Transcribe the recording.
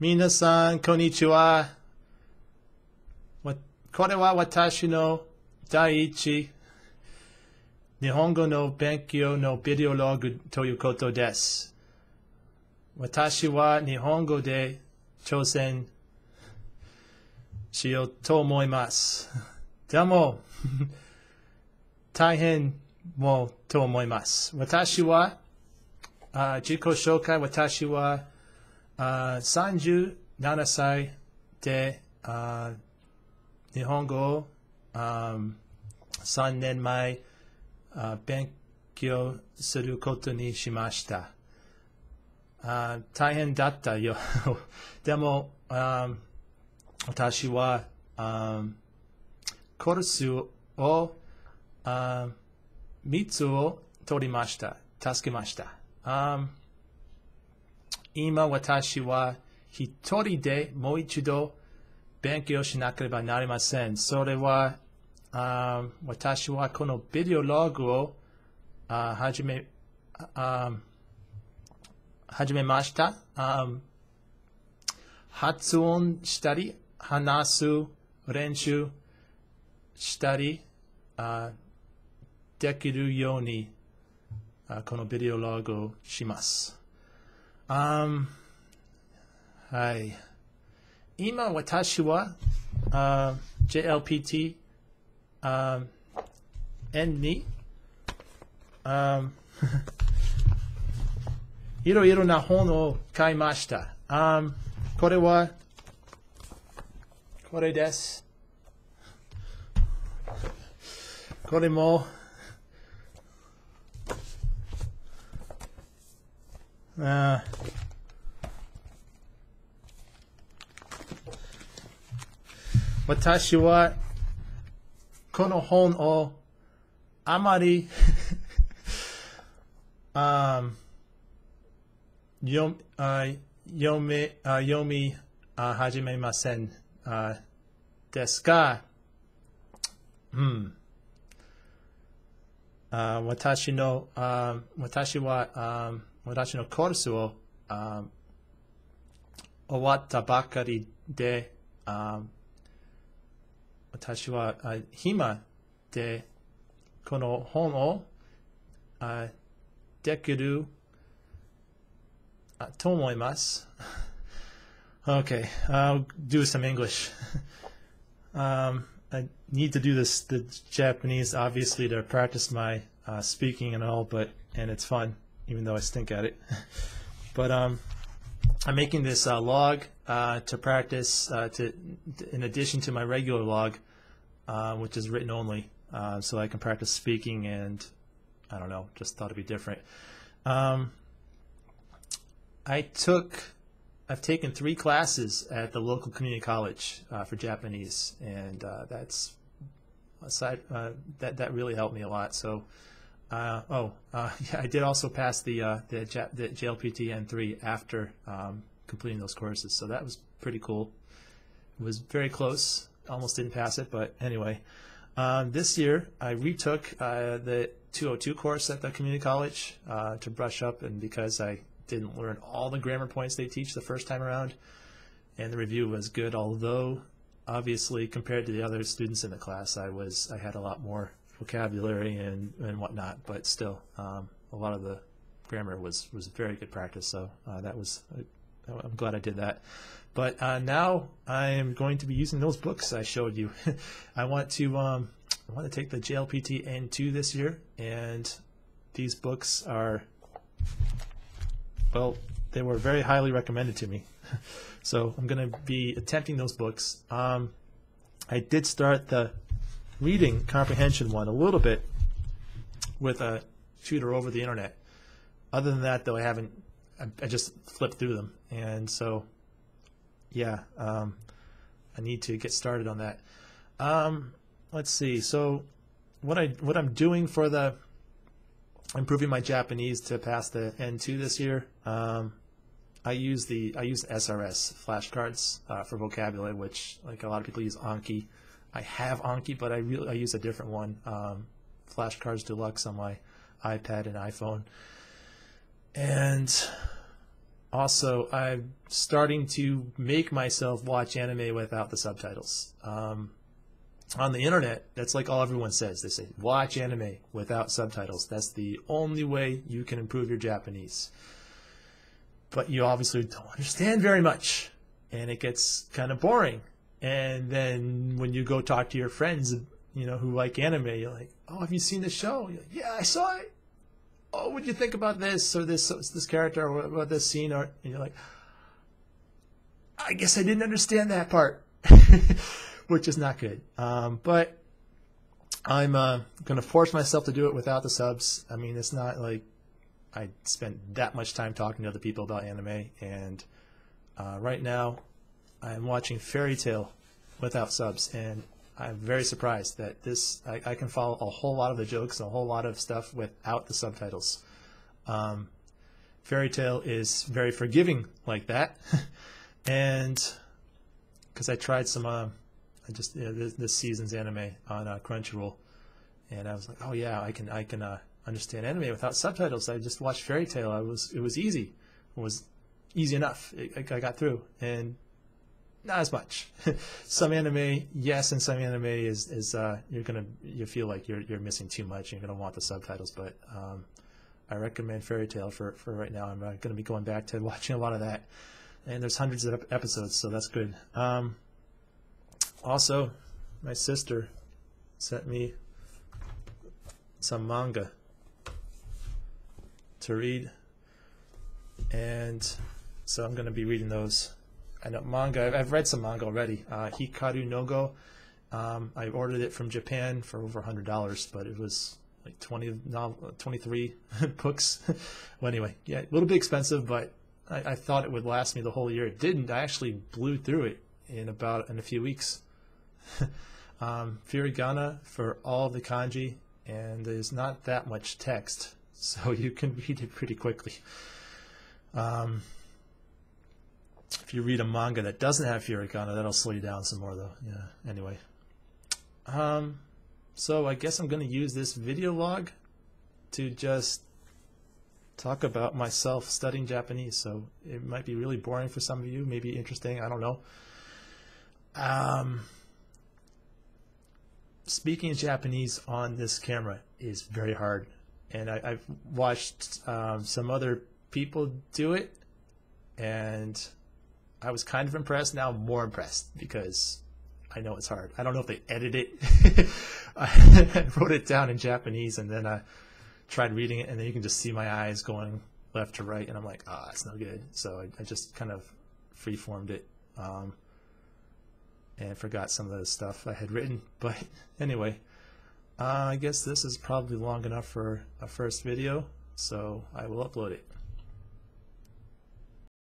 皆さん、こんにちは。これは私の第一日本語の勉強のビデオログということです。私は日本語で挑戦しようと思います。でも、大変もと思います。私は、あ自己紹介、私は37歳であ日本語をあ3年前あ勉強することにしました。あ大変だったよ。でも、あ私はあコースをあ3つを取りました。助けました。あ今私は一人でもう一度勉強しなければなりません。それはあ私はこのビデオログをあ始めあ始めました。あ発音したり、話す練習したりあできるようにあこのビデオログをします。Um, はい。今私は、あ JLPT、あ N2、あいろいろな本を買いました。あこれは、これです。これも、Uh, watashi wa kono hon o amari. Um, yom, uh, yome, uh, yomi uh, hajime masen uh, desu ga hmm. Uh, watashi no uh, um, watashi wa um, 私のあ私はあ私のコースをあ終わったばかりであ私はあ暇でこの本をあできるあと思います。Okay, I'll do some English. um, I need to do this the Japanese obviously to practice my uh, speaking and all, but and it's fun even though I stink at it. but um, I'm making this uh, log uh, to practice uh, to in addition to my regular log, uh, which is written only, uh, so I can practice speaking and I don't know, just thought it'd be different. Um, I took, I've taken three classes at the local community college uh, for Japanese, and that's aside that that really helped me a lot. So, uh, oh, uh, yeah, I did also pass the uh, the, Jap- the JLPT N3 after um, completing those courses, so that was pretty cool. It was very close, almost didn't pass it, but anyway. Um, this year, I retook uh, the 202 course at the community college uh, to brush up, and because I didn't learn all the grammar points they teach the first time around, and the review was good, although obviously compared to the other students in the class, I was I had a lot more vocabulary and, and whatnot, but still, um, a lot of the grammar was was very good practice. So uh, that was I'm glad I did that. But uh, now I am going to be using those books I showed you. I want to um, I want to take the JLPT N2 this year, and these books are well, they were very highly recommended to me. so I'm going to be attempting those books. Um, I did start the reading comprehension one a little bit with a tutor over the internet. Other than that, though, I haven't. I, I just flipped through them, and so yeah, um, I need to get started on that. Um, let's see. So what I what I'm doing for the improving my Japanese to pass the N2 this year. Um, I use the I use SRS flashcards uh, for vocabulary, which like a lot of people use Anki. I have Anki, but I really I use a different one, um, Flashcards Deluxe on my iPad and iPhone. And also, I'm starting to make myself watch anime without the subtitles. Um, on the internet, that's like all everyone says. They say, watch anime without subtitles. That's the only way you can improve your Japanese. But you obviously don't understand very much, and it gets kind of boring. And then when you go talk to your friends, you know, who like anime, you're like, oh, have you seen the show? Like, yeah, I saw it. Oh, what do you think about this or this this character or about this scene? Or and you're like, I guess I didn't understand that part. which is not good. Um, but I'm uh, going to force myself to do it without the subs. I mean, it's not like I spent that much time talking to other people about anime. And uh, right now, I'm watching Fairy Tail without subs, and I'm very surprised that this I, I, can follow a whole lot of the jokes and a whole lot of stuff without the subtitles. Um, Fairy Tail is very forgiving like that, and because I tried some. Uh, I just you know, this, this, season's anime on uh, Crunchyroll, and I was like, oh yeah, I can I can uh, understand anime without subtitles. I just watched Fairy Tail. I was it was easy, it was easy enough. It, I got through, and not as much. some anime, yes, and some anime is is uh, you're gonna you feel like you're you're missing too much. You're gonna want the subtitles, but um, I recommend Fairy Tail for for right now. I'm uh, gonna be going back to watching a lot of that, and there's hundreds of episodes, so that's good. Um, also, my sister sent me some manga to read, and so I'm going to be reading those. I know manga. I've read some manga already. Uh, Hikaru no Go. Um, I ordered it from Japan for over hundred dollars, but it was like 20, 23 books. well, anyway, yeah, a little bit expensive, but I, I, thought it would last me the whole year. It didn't. I actually blew through it in about in a few weeks. um, Furigana for all the kanji, and there's not that much text, so you can read it pretty quickly. Um, if you read a manga that doesn't have Furigana, that'll slow you down some more, though. Yeah. Anyway, um, so I guess I'm going to use this video log to just talk about myself studying Japanese. So it might be really boring for some of you, maybe interesting. I don't know. Um, speaking Japanese on this camera is very hard, and I, have watched um, some other people do it, and I was kind of impressed. Now I'm more impressed because I know it's hard. I don't know if they edit it. I wrote it down in Japanese, and then I tried reading it, and then you can just see my eyes going left to right, and I'm like, ah, oh, it's no good. So I, I just kind of freeformed it. Um, and forgot some of the stuff I had written. But anyway, uh, I guess this is probably long enough for a first video, so I will upload it.